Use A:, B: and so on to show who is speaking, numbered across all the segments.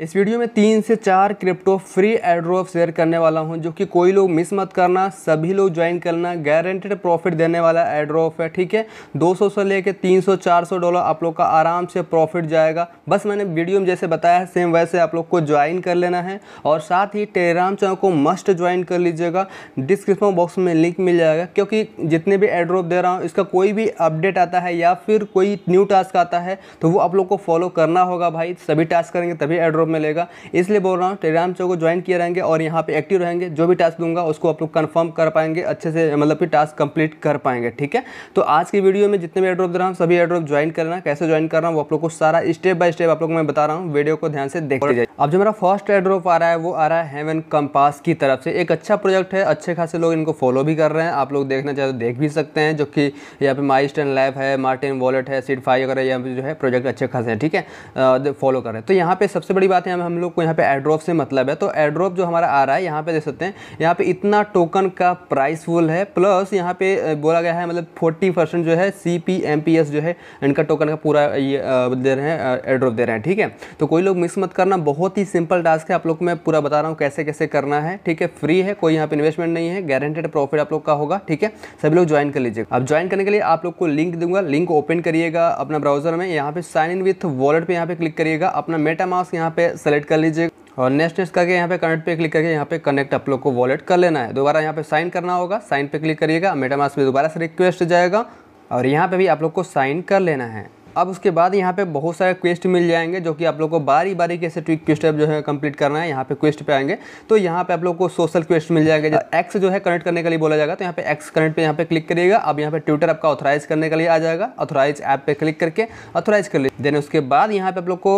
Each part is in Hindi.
A: इस वीडियो में तीन से चार क्रिप्टो फ्री एड्रॉप शेयर करने वाला हूँ, जो कि कोई लोग मिस मत करना, सभी लोग ज्वाइन करना गारंटेड प्रॉफिट देने वाला एड्रॉप है, ठीक है? 200 से लेके 300 400 डॉलर आप लोग का आराम से प्रॉफिट जाएगा। बस मैंने वीडियो में जैसे बताया है सेम वैसे आप लोग को ज्वाइन कर लेना है, और साथ ही टेलीग्राम चैनल को मस्ट ज्वाइन कर लीजिएगा। डिस्क्रिप्शन बॉक्स में लिंक मिल जाएगा, क्योंकि जितने भी एड्रॉप दे रहा हूँ, इसका कोई भी अपडेट आता है या फिर कोई न्यू टास्क आता है तो वो आप लोग को फॉलो करना होगा भाई। सभी टास्क करेंगे, तभी एड्रॉप में मिलेगा। इसलिए बोल रहा हूँ टेलीग्राम चैनल को ज्वाइन किए रहेंगे और यहाँ पे एक्टिव रहेंगे। जो भी टास्क दूँगा, उसको आप लोग कन्फर्म कर पाएँगे, अच्छे से मतलब कि टास्क कंप्लीट कर पाएँगे, ठीक है? तो आज की वीडियो में जितने भी एड्रॉप दे रहा हूँ, सभी एड्रॉप ज्वाइन करना। कैसे ज्वाइन कर रहा हूँ, वो आप लोग को सारा स्टेप बाय स्टेप आप लोग मैं बता रहा हूँ। वीडियो को ध्यान से देखते जाइए। अब जो मेरा फ़र्स्ट एड्रॉप आ रहा है, वो आ रहा है हेवन कंपास की तरफ़ से। एक अच्छा प्रोजेक्ट है, अच्छे खासे लोग इनको फॉलो भी कर रहे हैं। आप लोग देखना चाहे तो देख भी सकते हैं, जो कि यहाँ पे माई स्टैंड लैब है मार्टिन वॉलेट है सीड फाइव वगैरह यहाँ पे जो है प्रोजेक्ट अच्छे खासे हैं, ठीक है? फॉलो कर रहे हैं। तो यहाँ पे सबसे बड़ी है, हम लोग को यहाँ पे एड्रॉप से मतलब है। तो एड्रॉप जो हमारा आ रहा है, यहाँ पे देख सकते हैं, यहाँ पे इतना टोकन का प्राइस फुल है प्लस यहाँ पे बोला गया है मतलब फोर्टी परसेंट जो है C P M P S जो है, इनका टोकन का पूरा ये दे रहे हैं एड्रॉप दे रहे हैं, ठीक है? तो कोई लोग मिस मत करना, बहुत ही सिंपल टास्क है, आप लोग को मैं पूरा बता रहा हूँ कैसे कैसे करना है, ठीक है? फ्री है, कोई यहाँ पे इन्वेस्टमेंट नहीं है गारंटेड प्रॉफिट आप लोग का होगा, ठीक है? सभी लोग ज्वाइन कर लीजिएगा। अब ज्वाइन करने के लिए आप लोग को लिंक दूँगा लिंक ओपन करिएगा अपना ब्राउज़र में, यहाँ पे साइन इन विथ वॉलेट पे यहाँ पे क्लिक करिएगा, अपना मेटा मास्क यहाँ पे सेलेक्ट कर लीजिए। और नेक्स्ट नेक्स्ट करके यहाँ पे कनेक्ट पे क्लिक करके यहाँ पे कनेक्ट आप लोग को वॉलेट कर लेना है। दोबारा यहाँ पे साइन करना होगा। साइन पे क्लिक करिएगा। मेटामास्क में दोबारा से रिक्वेस्ट जाएगा। और यहाँ पे भी आप लोग को साइन कर लेना है। अब उसके बाद यहाँ पे बहुत सारे क्वेस्ट मिल जाएँगे जो कि आप लोग को बारी बारी कैसे ट्विक क्वेस्ट जो है कंप्लीट करना है यहाँ पे क्वेस्ट पे आएँगे तो यहाँ पे आप लोग को सोशल क्वेस्ट मिल जाएगा एक्स जो है कनेक्ट करने के लिए बोला जाएगा तो यहाँ पे एक्स कनेक्ट पे यहाँ पे क्लिक करिएगा अब यहाँ पे ट्विटर आपका ऑथोराइज करने के लिए आ जाएगा ऑथोराइज ऐप पे क्लिक करके ऑथोराइज कर लीजिए देन उसके बाद यहाँ पे आप लोग को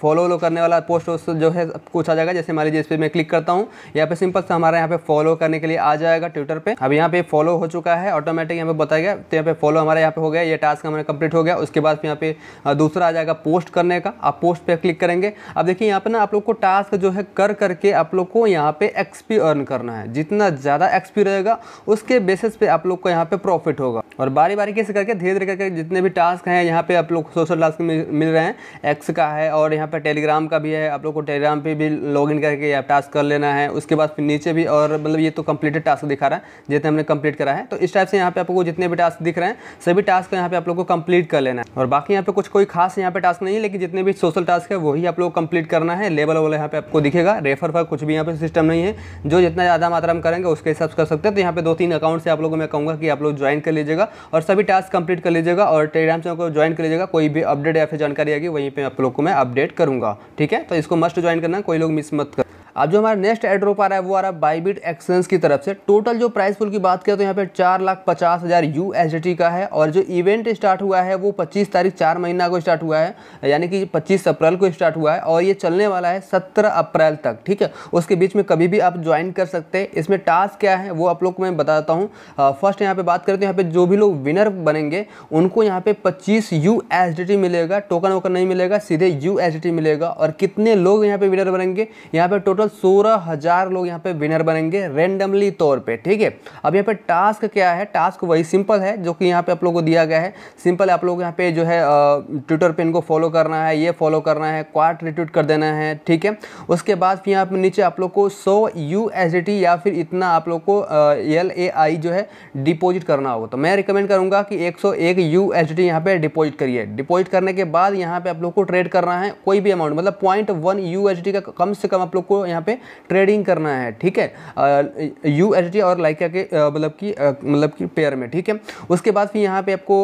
A: फॉलो वॉलो करने वाला पोस्ट जो है कुछ आ जाएगा जैसे मान लीजिए इस पर मैं क्लिक करता हूँ यहाँ पे सिंपल से हमारा यहाँ पे फॉलो करने के लिए आ जाएगा ट्विटर पे अब यहाँ पे फॉलो हो चुका है ऑटोमेटिक यहाँ पे बताया गया तो यहाँ पे फॉलो हमारे यहाँ पे हो गया ये टास्क हमारा कंप्लीट हो गया उसके बाद यहाँ पे दूसरा आ जाएगा पोस्ट करने का। आप पोस्ट पे क्लिक करेंगे। अब देखिए, यहाँ पे ना आप लोग को टास्क जो है कर करके आप लोग को यहाँ पे एक्सपी अर्न करना है। जितना ज़्यादा एक्सपी रहेगा, उसके बेसिस पे आप लोग को यहाँ पे प्रॉफिट होगा। और बारी बारी कैसे करके धीरे धीरे करके जितने भी टास्क हैं, यहाँ पे आप लोग सोशल टास्क मिल रहे हैं। एक्स का है और यहाँ पे टेलीग्राम का भी है। आप लोग को टेलीग्राम पे भी लॉग इन करके यहाँ टास्क कर लेना है। उसके बाद फिर नीचे भी और मतलब ये तो कंप्लीटेड टास्क दिखा रहा है, जितने हमने कंप्लीट करा है। तो इस टाइप से यहाँ पे आपको जितने भी टास्क दिख रहे हैं, सभी टास्क यहाँ पे आप लोग को कंप्लीट कर लेना है। और बाकी यहाँ पे कुछ कोई खास यहाँ पे टास्क नहीं है, लेकिन जितने भी सोशल टास्क है, वही आप लोग कंप्लीट करना है। लेवल वाला यहाँ पे आपको दिखेगा। रेफर फर कुछ भी यहाँ पे सिस्टम नहीं है। जो जितना ज़्यादा मात्रा में करेंगे, उसके हिसाब से कर सकते हैं। तो यहाँ पे दो तीन अकाउंट से आप लोगों को मैं कहूँगा कि आप लोग ज्वाइन कर लीजिएगा। और सभी टास्क कंप्लीट कर लीजिएगा और टेलीग्राम चैनल को ज्वाइन कर लीजिएगा। कोई भी अपडेट या फिर जानकारी आएगी, वहीं पर आप लोग को मैं अपडेट करूँगा। ठीक है? तो इसको मस्ट ज्वाइन करना, कोई लोग मिस मत कर। अब जो हमारा नेक्स्ट एड्रोप आ रहा है, वो आ रहा है बाईबिट एक्सचेंज की तरफ़ से। टोटल जो प्राइस पुल की बात करें तो यहाँ पे चार लाख पचास हज़ार यू का है और जो इवेंट स्टार्ट हुआ है, वो 25 तारीख चार महीना को स्टार्ट हुआ है, यानी कि 25 अप्रैल को स्टार्ट हुआ है और ये चलने वाला है 17 अप्रैल तक, ठीक है? उसके बीच में कभी भी आप ज्वाइन कर सकते हैं। इसमें टास्क क्या है, वो आप लोग को मैं बताता हूँ। फ़र्स्ट यहाँ पे बात करें तो यहाँ पे जो भी लोग विनर बनेंगे, उनको यहाँ पे पच्चीस यू मिलेगा टोकन वोकन नहीं मिलेगा, सीधे यू मिलेगा और कितने लोग यहाँ पे विनर बनेंगे, यहाँ पे टोटल सोलह हज़ार लोग यहाँ पे विनर बनेंगे रेंडमली तौर पे, ठीक है? अब यहाँ पे टास्क क्या है? टास्क वही सिंपल है, जो कि यहाँ पे आप लोगों को दिया गया है। सिंपल आप लोग यहाँ पे जो है ट्विटर पे इनको फॉलो करना है, ये फॉलो करना है क्वार्ट रिट्वीट कर देना है, ठीक है? उसके बाद फिर यहाँ पे नीचे आप लोग को सौ यू या फिर इतना आप लोग को आई जो है डिपॉजिट करना होगा। तो मैं रिकमेंड करूँगा कि एक सौ एक यू एच डी यहाँ पे डिपॉजिट करिए। डिपॉजिट करने के बाद यहाँ पे आप लोग को ट्रेड करना है, कोई भी अमाउंट मतलब पॉइंट वन का कम से कम आप लोग को यहाँ पे ट्रेडिंग करना है, ठीक है? यू एच और लाइका के मतलब की मतलब की पेयर में, ठीक है? उसके बाद फिर यहाँ पे आपको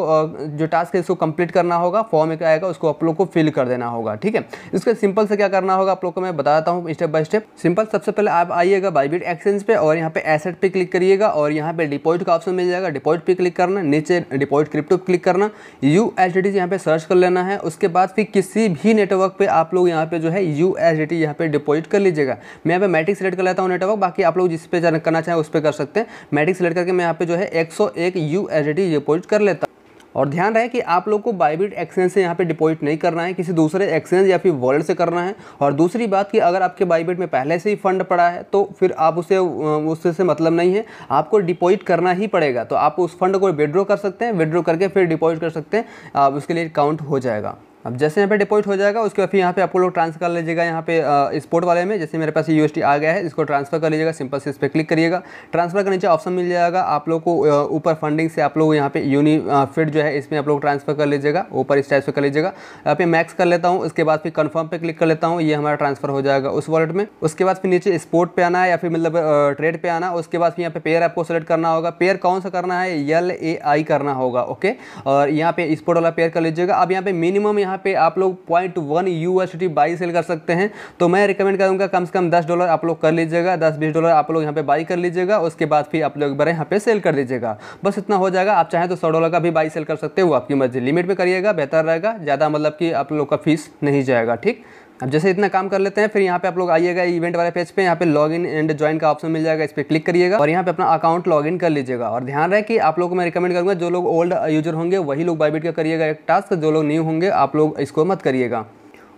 A: जो टास्क है, इसको कंप्लीट करना होगा फॉर्म एक आएगा, उसको आप लोग को फिल कर देना होगा, ठीक है? इसके सिंपल से क्या करना होगा आप लोग को मैं बताता हूँ स्टेप बाय स्टेप सिंपल सबसे पहले आप आइएगा बाईबिट एक्सचेंज पे और यहाँ पे एसेट पे क्लिक करिएगा और यहाँ पे डिपॉजिट का ऑप्शन मिल जाएगा। डिपॉजिट पे क्लिक करना, नीचे डिपॉजिट क्रिप्टो क्लिक करना। यू एच डी यहाँ पे सर्च कर लेना है। उसके बाद फिर किसी भी नेटवर्क पे आप लोग यहाँ पे जो है यू एच डी यहाँ पे डिपॉजिट कर लीजिएगा। मैं यहाँ पे मैटिक सेलेक्ट कर लेता हूँ नेटवर्क बाकी आप लोग जिस पे करना चाहें उस पर कर सकते हैं। मैटिक सेलेक्ट करके मैं यहाँ पे जो है एक सौ एक यू डी डिपॉजिट कर लेता हूँ। और ध्यान रहे कि आप लोग को बाईबिट एक्सचेंज से यहाँ पे डिपॉजिट नहीं करना है, किसी दूसरे एक्सचेंज या फिर वॉलेट से करना है। और दूसरी बात कि अगर आपके बाईबिट में पहले से ही फंड पड़ा है तो फिर आप उसे उससे से मतलब नहीं है। आपको डिपॉजिट करना ही पड़ेगा तो आप उस फंड को विड्रॉ कर सकते हैं। विड्रॉ करके फिर डिपॉजिट कर सकते हैं। उसके लिए काउंट हो जाएगा। अब जैसे यहाँ पे डिपॉजिट हो जाएगा, उसके बाद फिर यहाँ पे आपको लोग ट्रांसफ़र कर लीजिएगा यहाँ पे स्पोर्ट वाले में। जैसे मेरे पास यू आ गया है, इसको ट्रांसफ़र कर लीजिएगा सिंपल से इस पर क्लिक करिएगा। ट्रांसफ़र के नीचे ऑप्शन मिल जाएगा, आप लोग को ऊपर फंडिंग से आप लोग यहाँ पे यूनी फिट जो है इसमें आप लोग ट्रांसफ़र कर लीजिएगा, ऊपर इस टाइप से कर लीजिएगा। यहाँ पे मैक्स कर लेता हूँ, उसके बाद फिर कन्फर्म पे क्लिक कर लेता हूँ, ये हमारा ट्रांसफ़र हो जाएगा उस वॉलेट में। उसके बाद फिर नीचे स्पोर्ट पे आना है या फिर मतलब ट्रेड पे आना, उसके बाद फिर यहाँ पे पेयर आपको सेलेक्ट करना होगा। पेयर कौन सा करना है? एल ए आई करना होगा ओके और यहाँ पे स्पोर्ट वाला पेयर कर लीजिएगा। अब यहाँ पे मिनिमम यहाँ पे आप लोग point one U S buy sell कर सकते हैं। तो मैं रिकमेंड करूँगा, कम से कम दस डॉलर आप लोग कर लीजिएगा, दस बीस डॉलर आप लोग यहाँ पे बाई कर लीजिएगा, उसके बाद फिर आप लोग बारे यहाँ पे सेल कर दीजिएगा। बस इतना हो जाएगा। आप चाहें तो सौ डॉलर का भी बाई सेल कर सकते हो आपकी मर्ज़ी। लिमिट में करिएगा, बेहतर रहेगा, ज़्यादा मतलब कि आप लोग का फ़ीस नहीं जाएगा, ठीक? अब जैसे इतना काम कर लेते हैं, फिर यहाँ पे आप लोग आइएगा इवेंट वाले पेज पे, यहाँ पे लॉगिन एंड ज्वाइन का ऑप्शन मिल जाएगा, इस पर क्लिक करिएगा और यहाँ पे अपना अकाउंट लॉगिन कर लीजिएगा। और ध्यान रहे कि आप लोग को मैं रिकमेंड करूँगा, जो लोग ओल्ड यूज़र होंगे, वही लोग बाइबिट का करिएगा एक टास्क जो लोग न्यू होंगे, आप लोग इसको मत करिएगा।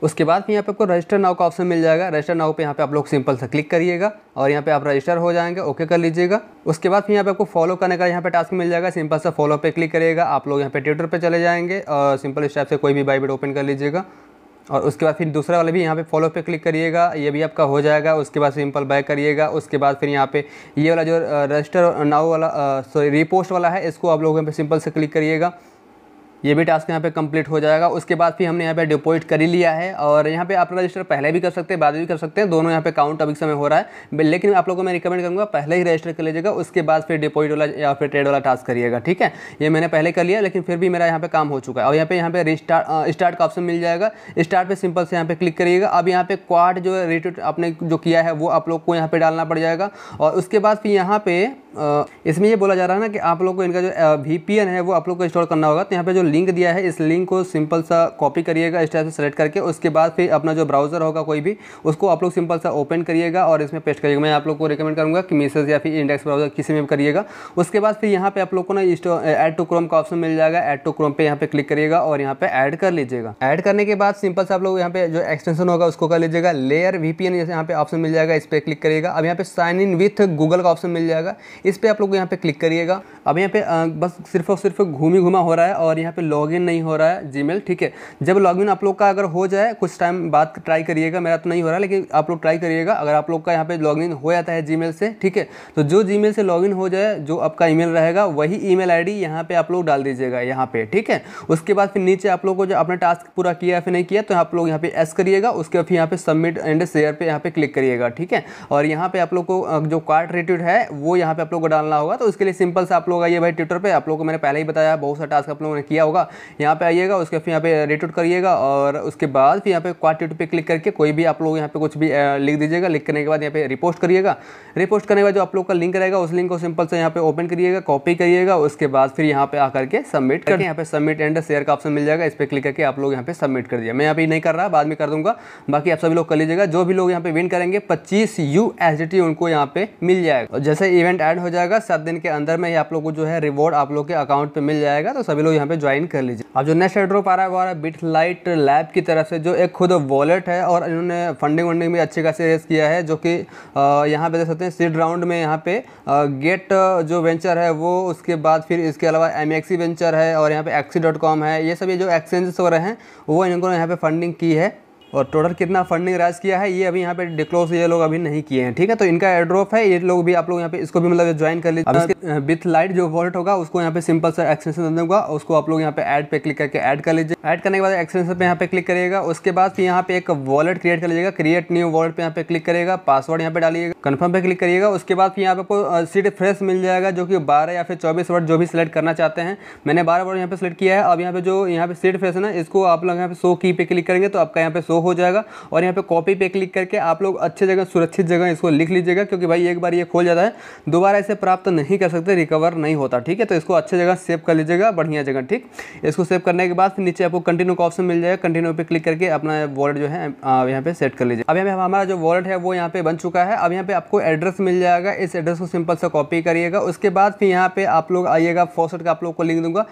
A: उसके बाद यहाँ पे आपको रजिस्टर नाउ का ऑप्शन मिल जाएगा। रजिस्टर नाउ पे यहाँ पे आप लोग सिंपल से क्लिक करिएगा और यहाँ पे आप रजिस्टर हो जाएँगे ओके कर लीजिएगा। उसके बाद फिर यहाँ पे आपको फॉलो करने का यहाँ पे टास्क मिल जाएगा सिंपल से फॉलो पे क्लिक करिएगा। आप लोग यहाँ पे ट्विटर पे चले जाएँगे और सिंपल स्टेप से कोई भी बाइबिट ओपन कर लीजिएगा। और उसके बाद फिर दूसरा वाला भी यहाँ पे फॉलो पे क्लिक करिएगा, ये भी आपका हो जाएगा, उसके बाद सिंपल बैक करिएगा, उसके बाद फिर यहाँ पे ये वाला जो रजिस्टर नाउ वाला सॉरी रिपोस्ट वाला है, इसको आप लोग यहाँ पे सिंपल से क्लिक करिएगा। ये भी टास्क यहाँ पे कंप्लीट हो जाएगा उसके बाद फिर हमने यहाँ पे डिपॉजिट कर ही लिया है और यहाँ पे आप रजिस्टर पहले भी कर सकते हैं बाद भी कर सकते हैं दोनों यहाँ पे काउंट अभी समय हो रहा है लेकिन आप लोगों को मैं रिकमेंड करूँगा पहले ही रजिस्टर कर लीजिएगा उसके बाद फिर डिपॉजिट वाला या फिर ट्रेड वाला टास्क करिएगा ठीक है ये मैंने पहले कर लिया लेकिन फिर भी मेरा यहाँ पे काम हो चुका है और यहाँ पे यहाँ पे रिस्टार्ट स्टार्ट का ऑप्शन मिल जाएगा स्टार्ट पे सिंपल से यहाँ पे क्लिक करिएगा अब यहाँ पे क्वाड जो रेट आपने जो किया है वो आप लोग को यहाँ पे डालना पड़ जाएगा और उसके बाद फिर यहाँ पे इसमें ये बोला जा रहा है ना कि आप लोग को इनका जो वी है वो आप लोग को इंस्टॉल करना होगा तो यहाँ पे जो लिंक दिया है, इस लिंक को सिंपल सा कॉपी करिएगा, इस टाइप से सेलेक्ट करके, उसके बाद फिर अपना जो ब्राउज़र होगा कोई भी, उसको आप लोग सिंपल सा ओपन करिएगा और इसमें पेस्ट करिएगा। मैं आप लोग को रिकमेंड करूँगा कि मीसेज या फिर इंडेक्स ब्राउज़र किसी में करिएगा। उसके बाद फिर यहाँ पे आप लोग को ना एड टू क्रोम का ऑप्शन मिल जाएगा। एड टू क्रोम पे यहाँ पे क्लिक करिएगा और यहाँ पे ऐड कर लीजिएगा। ऐड करने के बाद सिंपल से आप लोग यहाँ पे जो एक्सटेंशन होगा, उसको कर लीजिएगा। लेयर वीपीएन जैसे यहाँ पे ऑप्शन मिल जाएगा, इस पर क्लिक करिएगा। अब यहाँ पे साइन इन विथ गूगल का ऑप्शन मिल जाएगा। इस पर आप लोग यहाँ पे क्लिक करिएगा। अब यहाँ पे बस सिर्फ़ और सिर्फ़ घूमी घुमा हो रहा है और यहाँ पे लॉगिन नहीं हो रहा है जीमेल ठीक है? जब लॉगिन आप लोग का अगर हो जाए, कुछ टाइम बाद ट्राई करिएगा, मेरा तो नहीं हो रहा, लेकिन आप लोग ट्राई करिएगा, अगर आप लोग का यहाँ पे लॉगिन हो जाता है जीमेल से, ठीक है? तो जो जीमेल से लॉगिन हो जाए, जो आपका ईमेल रहेगा, वही ईमेल आईडी यहाँ पे आप लोग डाल दीजिएगा यहाँ पे, ठीक है? उसके बाद फिर नीचे आप लोग को जो अपना टास्क पूरा किया या फिर नहीं किया तो आप लोग यहाँ पे एस करिएगा, उसके बाद फिर यहाँ पे सबमिट एंड शेयर पे यहाँ पे क्लिक करिएगा, ठीक है? और यहाँ पे आप लोग को जो कार्ड रेटेड है, वो यहाँ पे आप लोग को डालना होगा तो उसके लिए सिंपल से आप लोग आइए भाई ट्विटर पे, आप लोगों को मैंने पहले ही बताया, बहुत सा टास्क आप लोगों ने किया होगा यहाँ पे आइएगा उसके फिर यहाँ पे रेट करिएगा और उसके बाद फिर यहाँ पे क्वार्टिट पे क्लिक करके कोई भी आप लोग यहाँ पे कुछ भी लिख दीजिएगा लिख करने के बाद यहाँ पे रिपोस्ट करिएगा रिपोस्ट करने के बाद जो आप लोग का लिंक रहेगा उस लिंक को सिंपल से यहाँ पे ओपन करिएगा कॉपी करिएगा उसके बाद फिर यहाँ पे आकर के सबमिट करके यहाँ पे सबमिट एंड शेयर का ऑप्शन मिल जाएगा इस पर क्लिक करके आप लोग यहाँ पे सबमिट कर दिया मैं यहाँ पे नहीं कर रहा बाद में कर दूँगा बाकी आप सभी लोग कर लीजिएगा जो भी लोग यहाँ पे विन करेंगे पच्चीस यू उनको यहाँ पे मिल जाएगा जैसे इवेंट ऐड हो जाएगा सात दिन के अंदर में आप लोग को जो है रिवॉर्ड आप लोग के अकाउंट पे मिल जाएगा तो सभी लोग यहाँ पे ज्वाइन कर लीजिए। अब जो नेक्स्ट एड्रोप आ रहा है, वो आ रहा है बिट लाइट लैब की तरफ़ से, जो एक खुद वॉलेट है और इन्होंने फंडिंग वंडिंग भी अच्छे खासी रेस किया है, जो कि यहाँ पे देख सकते हैं सीड राउंड में यहाँ पे गेट जो वेंचर है, वो उसके बाद फिर इसके अलावा एम वेंचर है और यहाँ पे एक्सी है। ये सभी जो एक्सचेंजेस हो रहे हैं, वो इनको यहाँ पे फंडिंग की है। और टोटल कितना फंडिंग राइज किया है ये अभी यहाँ पे डिक्लोज ये लोग अभी नहीं किए हैं ठीक है तो इनका एड्रॉप है ये लोग भी आप लोग यहाँ पे इसको भी मतलब ज्वाइन कर लीजिए विथ लाइट जो वॉलेट होगा उसको यहाँ पे सिंपल सा एक्सटेंशन होगा उसको आप लोग यहाँ पे ऐड पे क्लिक करके ऐड कर लीजिए ऐड करने के बाद एक्सटेंशन पे यहाँ पे क्लिक करिएगा उसके बाद फिर यहाँ पे एक वॉलेट क्रिएट कर लीजिएगा क्रिएट न्यू वॉलेट पे यहाँ पे क्लिक करेगा पासवर्ड यहाँ पे डालिएगा कन्फर्म पे क्लिक करिएगा उसके बाद फिर यहाँ पे सीट फ्रेश मिल जाएगा जो कि बारह या फिर चौबीस वर्ड जो भी सिलेक्ट करना चाहते हैं मैंने बारह वर्ड यहाँ पे सिलेक्ट किया है अब यहाँ पे जो यहाँ पे सीट फ्रेश है ना इसको आप लोग यहाँ पे सो की पे क्लिक करेंगे तो आपका यहाँ पे शो हो जाएगा और यहाँ पे कॉपी पे क्लिक करके आप लोग अच्छे जगह, सुरक्षित जगह इसको लिख लीजिएगा, क्योंकि भाई एक बार ये खोल जाता है, दोबारा इसे प्राप्त नहीं कर सकते रिकवर नहीं होता, ठीक है? तो इसको अच्छे जगह सेव कर लीजिएगा, बढ़िया जगह, ठीक? इसको सेव करने के बाद नीचे आपको कंटिन्यू का ऑप्शन मिल जाएगा कंटिन्यू पे क्लिक करके अपना वॉलेट जो है यहाँ पे सेट कर लीजिए। अब यहाँ पे हमारा जो वॉलेट है, वो यहाँ पे बन चुका है। अब यहाँ पे आपको एड्रेस मिल जाएगा, इस एड्रेस को सिंपल से कॉपी करिएगा। उसके बाद फिर यहाँ पे आप लोग आइएगा फॉसेट का आप लोग को लिंक दूँगा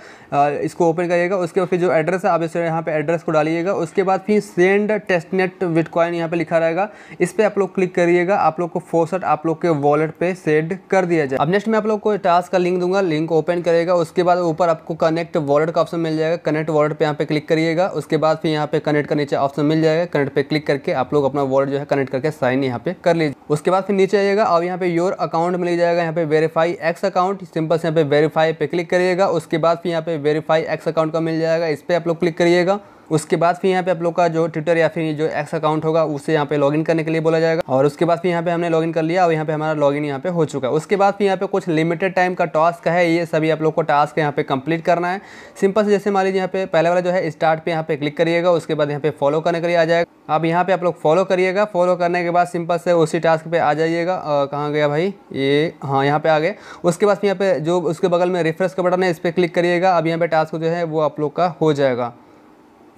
A: इसको ओपन करिएगा, उसके बाद फिर जो एड्रेस है, आप इस यहाँ पे एड्रेस को डालिएगा। उसके बाद फिर सेंड टेस्टनेट बिटकॉइन यहाँ पे लिखा रहेगा। इस पर आप लोग क्लिक करिएगा। आप लोग को फोसट आप लोग के वॉलेट पे सेंड कर दिया जाए। अब नेक्स्ट मैं आप लोग को टास्क का लिंक दूँगा। लिंक ओपन करेगा। उसके बाद ऊपर आपको कनेक्ट वॉलेट का ऑप्शन मिल जाएगा। कनेक्ट वॉलेट पे यहाँ पे क्लिक करिएगा। उसके बाद फिर यहाँ पे कनेक्ट का नीचे ऑप्शन मिल जाएगा। कनेक्ट पे क्लिक करके आप लोग अपना वॉलेट जो है कनेक्ट करके साइन यहाँ पे कर लीजिए। उसके बाद फिर नीचे आइएगा। और यहाँ पे योर अकाउंट मिल जाएगा। यहाँ पे वेरीफाई एक्स अकाउंट सिंपल से यहाँ पे वेरीफाई पे क्लिक करिएगा। उसके बाद फिर यहाँ पे वेरीफाई एक्स अकाउंट का मिल जाएगा। इस पर आप लोग क्लिक करिएगा। उसके बाद फिर यहाँ पे आप लोग का जो ट्विटर या फिर जो एक्स अकाउंट होगा उसे यहाँ पे लॉगिन करने के लिए बोला जाएगा और उसके बाद फिर यहाँ पे हमने लॉगिन कर लिया और यहाँ पे हमारा लॉगिन यहाँ पे हो चुका है उसके बाद फिर यहाँ पे कुछ लिमिटेड टाइम का टास्क है ये सभी आप लोग को टास्क यहाँ पे कंप्लीट करना है सिंपल से जैसे मान लीजिए यहाँ पे पहले वाला जो है स्टार्ट पे यहाँ पे क्लिक करिएगा उसके बाद यहाँ पे फॉलो करने के लिए आ जाएगा अब यहाँ पे आप लोग फॉलो करिएगा फॉलो करने के बाद सिंपल से उसी टास्क पे आ जाइएगा कहाँ गया भाई ये हाँ यहाँ पे आ गए उसके बाद यहाँ पे जो उसके बगल में रिफ्रेश का बटन है इस पर क्लिक करिएगा अब यहाँ पे टास्क जो है वो आप लोग का हो जाएगा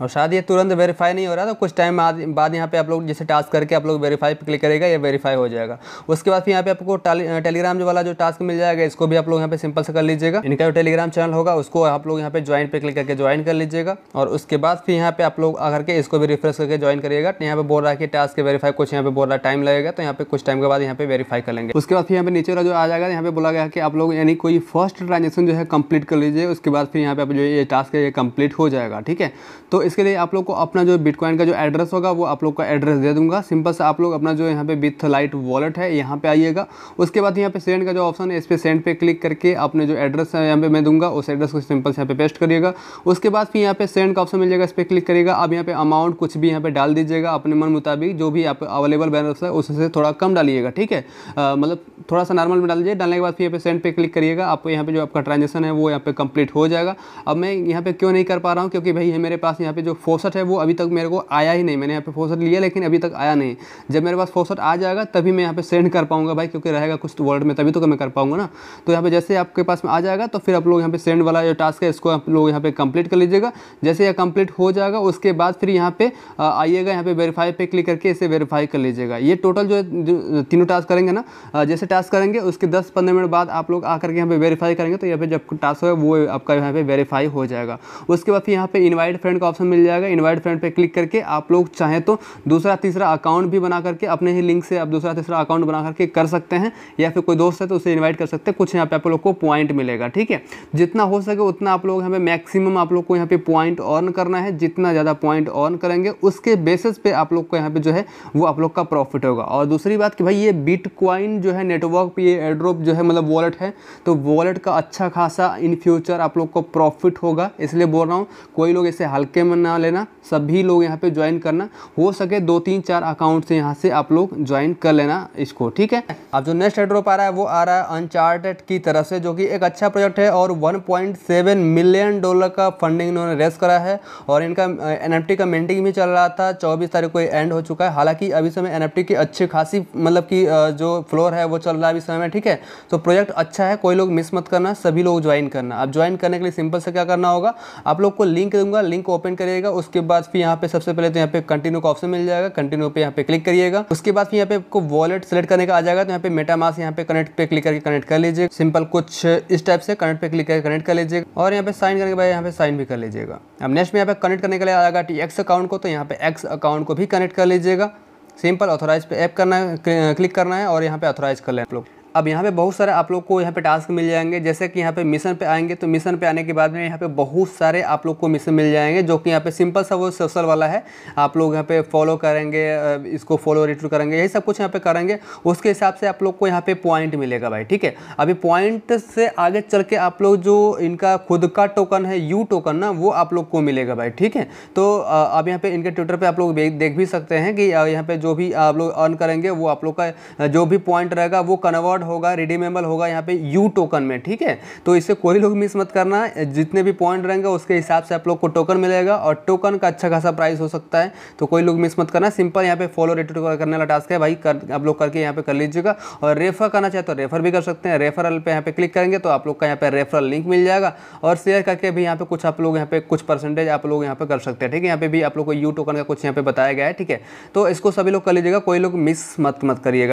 A: और शायद ये तुरंत वेरीफाई नहीं हो रहा तो कुछ टाइम बाद यहाँ पे आप लोग जैसे टास्क करके आप लोग वेरीफाई पे क्लिक करेगा ये वेरीफाई हो जाएगा उसके बाद फिर यहाँ पे आपको टेलीग्राम जो वाला जो टास्क मिल जाएगा इसको भी आप लोग यहाँ पे सिंपल से कर लीजिएगा इनका जो टेलीग्राम चैनल होगा उसको आप लोग यहाँ पे ज्वाइन पे क्लिक करके ज्वाइन कर लीजिएगा और उसके बाद फिर यहाँ पे आप लोग आकर के इसको भी रिफ्रेश करके ज्वाइन करिएगा यहाँ पे बोल रहा है कि टास्क के वेरीफाई कुछ यहाँ पे बोल रहा है टाइम लगेगा तो यहाँ पे कुछ टाइम के बाद यहाँ पे वेरीफाई कर लेंगे उसके बाद फिर यहाँ पे नीचे वाला जो आ जाएगा यहाँ पे बोला गया कि आप लोग यानी कोई फ़र्स्ट ट्रांजेक्शन जो है कंप्लीट कर लीजिए उसके बाद फिर यहाँ पे जो ये टास्क है ये कंप्लीट हो जाएगा ठीक है तो इसके लिए आप लोग को अपना जो बिटकॉइन का जो एड्रेस होगा वो आप लोग का एड्रेस दे दूँगा सिंपल से आप लोग अपना जो यहाँ पे बिथ लाइट वॉलेट है यहाँ पे आइएगा उसके बाद यहाँ पे सेंड का जो ऑप्शन है इस पर सेंड पे क्लिक करके अपने जो एड्रेस है यहाँ पे मैं दूँगा उस एड्रेस को सिंपल से यहाँ पे पेस्ट करिएगा उसके बाद फिर यहाँ पे सेंड का ऑप्शन मिल जाएगा इस पर क्लिक करिएगा अब यहाँ पे अमाउंट कुछ भी यहाँ पे डाल दीजिएगा अपने मन मुताबिक जो भी आप अवेलेबल बैलेंस है उससे थोड़ा कम डालिएगा ठीक है मतलब थोड़ा सा नॉर्मल में डाल दीजिए डालने के बाद फिर यहाँ पे सेंड पे क्लिक करिएगा आपको यहाँ पे जो आपका ट्रांजेक्शन है वो यहाँ पे कंप्लीट हो जाएगा अब मैं यहाँ पे क्यों नहीं कर पा रहा हूँ क्योंकि भाई मेरे पास यहाँ पे जो फोसट है वो अभी तक मेरे को आया ही नहीं मैंने यहाँ पे फोसट लिया लेकिन अभी तक आया नहीं जब मेरे पास फोसट आ जाएगा तभी मैं यहाँ पे सेंड कर पाऊँगा भाई क्योंकि रहेगा कुछ वर्ड में तभी तो मैं कर पाऊँगा ना तो यहाँ पे जैसे आपके पास में आ जाएगा तो फिर आप लोग यहाँ पे सेंड वाला जो टास्क है इसको आप लोग यहाँ पे कंप्लीट कर लीजिएगा जैसे यह कंप्लीट हो जाएगा उसके बाद फिर यहाँ पे आइएगा यहाँ पे वेरीफाई पे क्लिक करके इसे वेरीफाई कर लीजिएगा ये टोटल जो तीनों टास्क करेंगे ना जैसे टास्क करेंगे उसके दस पंद्रह मिनट बाद आप लोग आकर के यहाँ पे वेरीफाई करेंगे तो यहाँ पे जब टास्क होगा वो आपका यहाँ पे वेरीफाई हो जाएगा उसके बाद फिर यहाँ पे इन्वाइट फ्रेंड का ऑप्शन मिल जाएगा इन्वाइट फ्रेंड पे क्लिक करके आप लोग चाहें तो दूसरा तीसरा अकाउंट भी बना करके अपने ही लिंक से आप दूसरा तीसरा अकाउंट बना करके कर सकते हैं, या फिर कोई दोस्त है तो उसे इन्वाइट कर सकते हैं, कुछ यहाँ पे आप लोग को पॉइंट मिलेगा, ठीक है? जितना हो सके उतना आप लोग यहाँ पे मैक्सिमम आप लोग को यहाँ पे पॉइंट ऑन करना है, जितना ज़्यादा पॉइंट ऑन करेंगे, उसके बेसिस पे आप लोग को यहाँ पे जो है वो आप लोग का प्रॉफिट होगा। और दूसरी बात कि भाई ये बिट जो है नेटवर्क पे ये एड्रॉप जो है मतलब वॉलेट है तो वॉलेट का अच्छा खासा इन फ्यूचर आप लोग को प्रॉफिट होगा, इसलिए बोल रहा हूँ, कोई लोग इसे हल्के में ना लेना, सभी लोग यहाँ पे ज्वाइन करना, हो सके दो तीन चार अकाउंट से यहाँ से आप लोग ज्वाइन कर लेना इसको, ठीक है? अब जो नेक्स्ट एड्रॉप आ रहा है, वो आ रहा है अनचार्टेड की तरफ़ से, जो कि एक अच्छा प्रोजेक्ट है और 1.7 मिलियन डॉलर का फंडिंग इन्होंने रेस करा है और इनका एन का मिंटिंग भी चल रहा था, चौबीस तारीख को एंड हो चुका है। हालाँकि अभी समय एन की अच्छी खासी मतलब की जो फ्लोर है, वो चल रहा है अभी समय ठीक है? तो प्रोजेक्ट अच्छा है, कोई लोग मिस मत करना, सभी लोग ज्वाइन करना। अब ज्वाइन करने के लिए सिंपल से क्या करना होगा? आप लोग को लिंक दूँगा लिंक ओपन करिएगा उसके बाद फिर यहाँ पे सबसे पहले तो यहाँ पे कंटिन्यू का ऑप्शन मिल जाएगा कंटिन्यू पे यहाँ पे क्लिक करिएगा उसके बाद फिर यहाँ पे आपको वॉलेट सेलेक्ट करने का आ जाएगा तो यहाँ पे मेटामास यहाँ पे कनेक्ट पे क्लिक करके कनेक्ट कर लीजिए सिंपल कुछ इस टाइप से कनेक्ट पे क्लिक करके कनेक्ट कर लीजिएगा और यहाँ पे साइन करने के बाद यहाँ पे साइन भी कर लीजिएगा अब नेक्स्ट में यहाँ पे कनेक्ट करने के लिए आएगा टी एक्स अकाउंट को तो यहाँ पे एक्स अकाउंट को भी कनेक्ट कर लीजिएगा सिंपल ऑथोराइज पे ऐप करना है क्लिक करना है और यहाँ पे ऑथोराइज कर लें आप लोग अब यहाँ पे बहुत सारे आप लोग को यहाँ पे टास्क मिल जाएँगे जैसे कि यहाँ पे मिशन पे आएँगे तो मिशन पे आने के बाद में यहाँ पे बहुत सारे आप लोग को मिशन मिल जाएँगे जो कि यहाँ पे सिंपल सा वो सोशल वाला है आप लोग यहाँ पे फॉलो करेंगे इसको फॉलो रिट्रू करेंगे यही सब कुछ यहाँ पे करेंगे उसके हिसाब से आप लोग को यहाँ पे पॉइंट मिलेगा भाई ठीक है अभी पॉइंट से आगे चल के आप लोग जो इनका खुद का टोकन है यू टोकन ना वो आप लोग को मिलेगा भाई ठीक है तो अब यहाँ पे इनके ट्विटर पर आप लोग देख भी सकते हैं कि यहाँ पे जो भी आप लोग अर्न करेंगे वो आप लोग का जो भी पॉइंट रहेगा वो कन्वर्ट रिवॉर्ड होगा रिडीमेबल होगा यहाँ पे यू टोकन में, ठीक है? तो इससे कोई लोग मिस मत करना, जितने भी पॉइंट रहेंगे उसके हिसाब से आप लोग को टोकन मिलेगा और टोकन का अच्छा खासा प्राइस हो सकता है तो कोई लोग मिस मत करना। सिंपल यहाँ पे फॉलो रेट करने वाला टास्क है, भाई, कर, आप लोग करके यहाँ पे कर लीजिएगा। और रेफर करना चाहे तो रेफर भी कर सकते हैं रेफरल पे यहाँ पे क्लिक करेंगे तो आप लोग का यहाँ पे रेफरल लिंक मिल जाएगा। और शेयर करके भी यहाँ पे कुछ आप लोग यहाँ पे, कुछ परसेंटेज आप लोग यहाँ पे कर सकते हैं, ठीक है? यहाँ पे भी आप लोग को यू टोकन का कुछ यहाँ पे बताया गया है, ठीक है? तो इसको सभी लोग कर लीजिएगा, कोई लोग मिस मत मत करिएगा।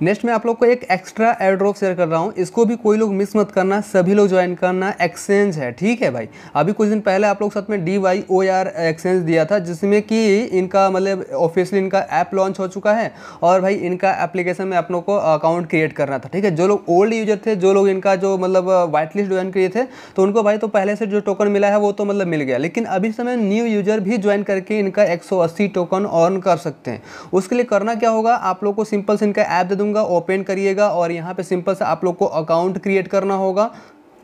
A: नेक्स्ट मैं आप लोग को एक एक्स्ट्रा एयर शेयर कर रहा हूँ। इसको भी कोई लोग मिस मत करना, सभी लोग ज्वाइन करना। एक्सचेंज है, ठीक है भाई? अभी कुछ दिन पहले आप लोग साथ में D Y O R exchange दिया था, जिसमें कि इनका मतलब ऑफिशियली इनका ऐप लॉन्च हो चुका है और भाई इनका एप्लीकेशन में आप लोग को अकाउंट क्रिएट करना था, ठीक है? जो लोग ओल्ड यूज़र थे, जो लोग इनका जो मतलब वाइट लिस्ट ज्वाइन किए थे तो उनको भाई तो पहले से जो टोकन मिला है, वो तो मतलब मिल गया। लेकिन अभी समय न्यू यूज़र भी ज्वाइन करके इनका एक सौ अस्सी टोकन अर्न कर सकते हैं। उसके लिए करना क्या होगा? आप लोग को सिंपल से इनका ऐप दे दूँगा ओपन करिएगा और यहाँ पे सिंपल से आप लोग को अकाउंट क्रिएट करना होगा।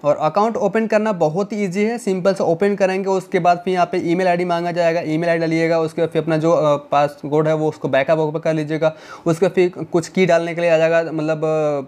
A: और अकाउंट ओपन करना बहुत ही ईजी है सिंपल से ओपन करेंगे उसके बाद फिर यहाँ पे ईमेल आईडी मांगा जाएगा ईमेल आईडी डालिएगा उसके बाद फिर अपना जो पासवर्ड है वो उसको बैकअप वैकअप कर लीजिएगा उसके फिर कुछ की डालने के लिए आ जाएगा मतलब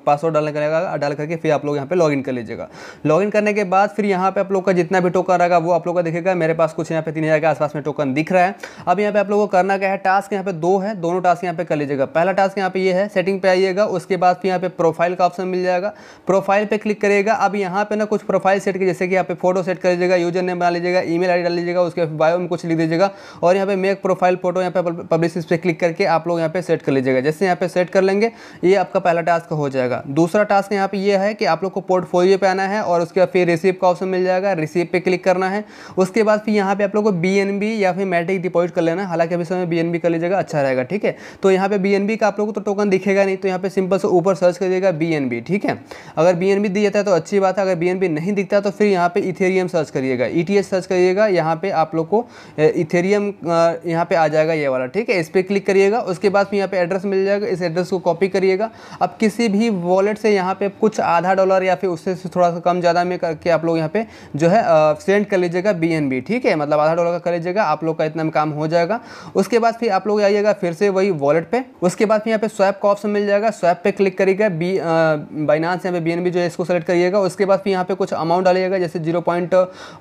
A: पासवर्ड डालने के लिए डाल करके फिर आप लोग यहाँ पे लॉगिन कर लीजिएगा लॉगिन करने के बाद फिर यहाँ पे आप लोग का जितना भी टोकन रहेगा वो आप लोग का दिखेगा मेरे पास कुछ यहाँ पे तीन हज़ार के आसपास में टोकन दिख रहा है अब यहाँ पे आप लोगों को करना क्या है टास्क यहाँ पे दो है दोनों टास्क यहाँ पे कर लीजिएगा पहला टास्क यहाँ पे ये है सेटिंग पे आइएगा उसके बाद फिर यहाँ पे प्रोफ़ाइल का ऑप्शन मिल जाएगा प्रोफ़ाइल पे क्लिक करिएगा अब यहाँ पे ना कुछ प्रोफ़ाइल सेट करके जैसे कि यहाँ पे फ़ोटो सेट कर लीजिएगा यूज़र नेम बना लीजिएगा ईमेल आईडी डाल लीजिएगा, उसके बायो में कुछ लिख दीजिएगा और यहाँ पे मेक प्रोफ़ाइल फ़ोटो यहाँ पे पब्लिश पे क्लिक करके आप लोग यहाँ पे सेट कर लीजिएगा। जैसे यहाँ पे सेट कर लेंगे, ये आपका पहला टास्क हो जाएगा। दूसरा टास्क यहाँ पे ये है कि आप लोग को पोर्टफोलियो पे आना है और उसके बाद फिर रिसीव का ऑप्शन मिल जाएगा रिसीव पे क्लिक करना है। उसके बाद फिर यहाँ पे आप लोग को बी या फिर मैट्रिक डिपॉजिट कर लेना हालाँकि अभी समय बी कर लीजिएगा अच्छा रहेगा, ठीक है? तो यहाँ पे बी का आप लोग को तो टोकन दिखेगा नहीं तो यहाँ पे सिंपल से ऊपर सर्च करिएगा बी ठीक है? अगर बी दी जाता है तो अच्छी बात है, अगर बी नहीं दिखता तो फिर यहाँ पे इथेरियम इथेरियम सर्च करिएगा ई e सर्च करिएगा, यहाँ पे आप लोग को इथेरियम यहाँ पे आ जाएगा ये वाला, ठीक है? इस पर क्लिक करिएगा, उसके बाद फिर यहाँ पे एड्रेस मिल जाएगा, इस एड्रेस को कॉपी करिएगा। अब किसी भी वॉलेट से यहाँ पे कुछ आधा डॉलर या फिर उससे थोड़ा सा कम ज़्यादा में करके आप लोग यहाँ पे जो है सेंड कर लीजिएगा बीएनबी ठीक है? मतलब आधा डॉलर का कर लीजिएगा, आप लोग का इतना काम हो जाएगा। उसके बाद फिर आप लोग आइएगा फिर से वही वॉलेट पे। उसके बाद फिर यहाँ पे स्वैप का ऑप्शन मिल जाएगा स्वैप पे क्लिक करिएगा बी बाइनांस यहाँ पे बी जो है, इसको सेलेक्ट करिएगा। उसके बाद फिर पे कुछ अमाउंट डालिएगा, जैसे ज़ीरो पॉइंट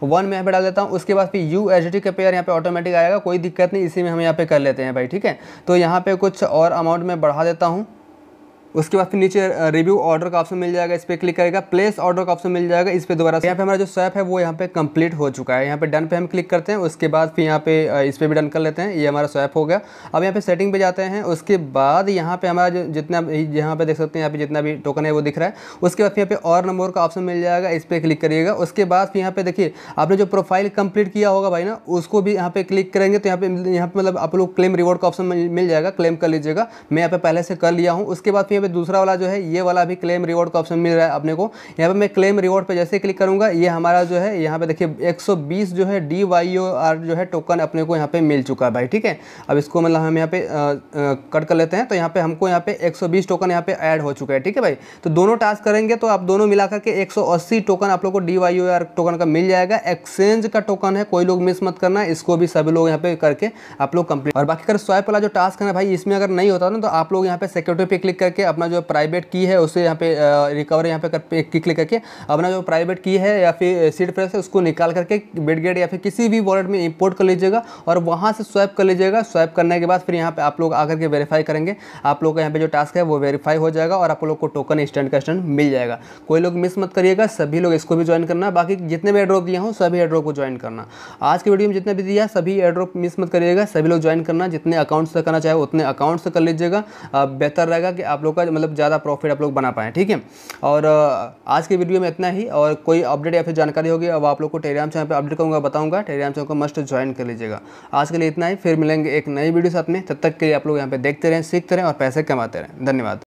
A: वन में यहाँ पे डाल देता हूँ, उसके बाद फिर यू एच डी का पेयर यहाँ पे ऑटोमेटिक आएगा, कोई दिक्कत नहीं, इसी में हम यहाँ पे कर लेते हैं भाई, ठीक है? तो यहाँ पे कुछ और अमाउंट में बढ़ा देता हूँ। उसके बाद फिर नीचे रिव्यू ऑर्डर का ऑप्शन मिल जाएगा इस पर क्लिक करेगा प्लेस ऑर्डर का ऑप्शन मिल जाएगा इस पर दोबारा यहाँ पे हमारा जो स्वैप है वो यहाँ पे कंप्लीट हो चुका है यहाँ पे डन पे हम क्लिक करते हैं उसके बाद फिर यहाँ पे इस पर भी डन कर लेते हैं ये हमारा स्वैप हो गया अब यहाँ पे सेटिंग पे जाते हैं उसके बाद यहाँ पे हमारा जो जितना यहाँ पे देख सकते हैं यहाँ पे जितना भी टोकन है वो दिख रहा है उसके बाद फिर यहाँ पे और नंबर का ऑप्शन मिल जाएगा इस पर क्लिक करिएगा उसके बाद फिर यहाँ पे देखिए आपने जो प्रोफ़ाइल कंप्लीट किया होगा भाई ना उसको भी यहाँ पे क्लिक करेंगे तो यहाँ पे यहाँ पे मतलब आप लोग क्लेम रिवॉर्ड का ऑप्शन मिल जाएगा क्लेम कर लीजिएगा मैं यहाँ पे पहले से कर लिया हूँ उसके बाद फिर यहाँ पे दूसरा वाला जो है, ये वाला भी क्लेम रिवॉर्ड का ऑप्शन मिल रहा है अपने को। यहाँ पे मैं क्लेम रिवॉर्ड पे जैसे क्लिक करूँगा, ये हमारा जो है, यहाँ पे देखिए 120 जो है डी वाई ओ आर जो है टोकन अपने को यहाँ पे मिल चुका है भाई, ठीक है? अब इसको मतलब हम यहाँ पे कट कर लेते हैं तो यहाँ पे हमको यहाँ पे 120 टोकन यहाँ पे ऐड हो चुका है, ठीक है भाई? तो दोनों टास्क करेंगे तो आप दोनों मिलाकर के एक टोकन आप लोग को D Y O R token का मिल जाएगा। एक्सचेंज का टोकन है, कोई लोग मिस मत करना, इसको भी सभी लोग यहाँ पे करके आप लोग कंप्लीट और बाकी अगर स्वाइप वाला जो टास्क है ना भाई, इसमें अगर नहीं होता ना तो आप लोग यहाँ पे सिक्योरिटी पे क्लिक करके अपना जो प्राइवेट की है, उसे यहाँ पे रिकवर यहाँ पे कर क्लिक करके अपना जो प्राइवेट की है या फिर सीट प्रेस है, उसको निकाल करके बेडगेट या फिर किसी भी वॉलेट में इंपोर्ट कर लीजिएगा और वहाँ से स्वैप कर लीजिएगा। स्वैप करने के बाद फिर यहाँ पे आप लोग आकर के वेरीफाई करेंगे। आप लोग का यहाँ पे जो टास्क है, वो वेरीफाई हो जाएगा और आप लोग को टोकन स्टैंड का स्टैंड मिल जाएगा। कोई लोग मिस मत करिएगा, सभी लोग इसको भी ज्वाइन करना। बाकी जितने भी एड्रॉप दिया हूँ, सभी एड्रॉप को ज्वाइन करना। आज की वीडियो में जितने भी दिया, सभी एड्रॉप मिस मत करिएगा। सभी लोग ज्वाइन करना। जितने अकाउंट से करना चाहे, उतने अकाउंट से कर लीजिएगा। बेहतर रहेगा कि आप लोग मतलब ज़्यादा प्रॉफिट आप लोग बना पाएँ, ठीक है? और आज के वीडियो में इतना ही, और कोई अपडेट या फिर जानकारी होगी, अब आप लोग को टेलीग्राम चैनल पर अपडेट करूँगा, बताऊँगा। टेलीग्राम चैनल को मस्ट ज्वाइन कर लीजिएगा। आज के लिए इतना ही, फिर मिलेंगे एक नई वीडियो साथ में। तब तक के लिए आप लोग यहाँ पर देखते रहें, सीखते रहें और पैसे कमाते रहें। धन्यवाद।